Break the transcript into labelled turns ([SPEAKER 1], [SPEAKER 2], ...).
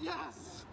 [SPEAKER 1] Yes!